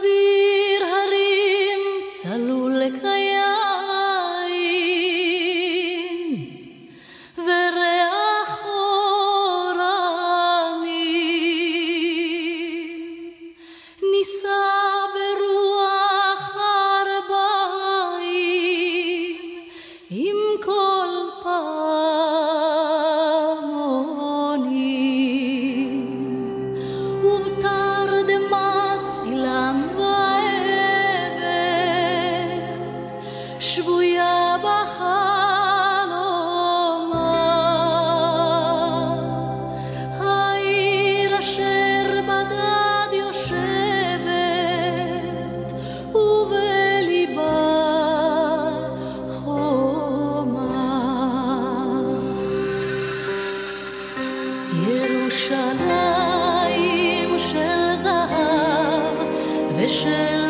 vie 深。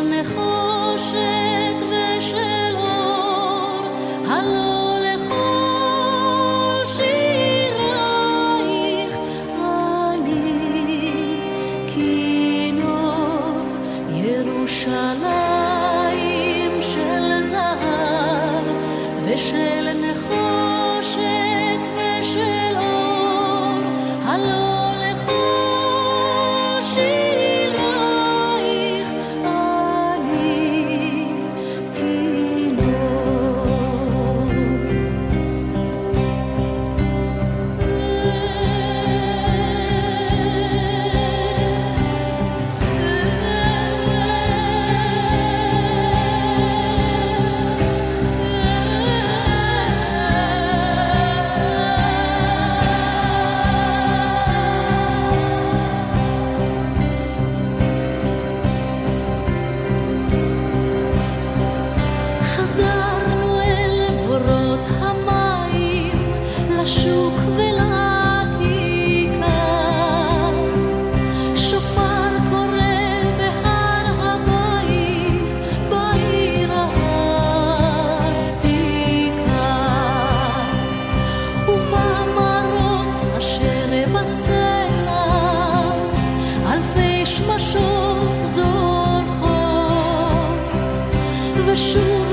move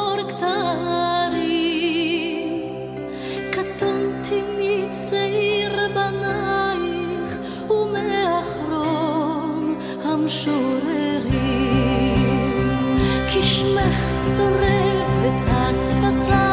המשוררים, כי שמך צורב את השפתיים.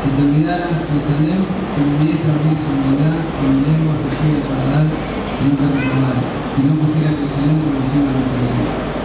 Si terminara, olvidaras, Jerusalén, que mi diestra me mi humildad, que mi lengua se quede para dar y no te si no pusiera Jerusalén por encima de Jerusalén.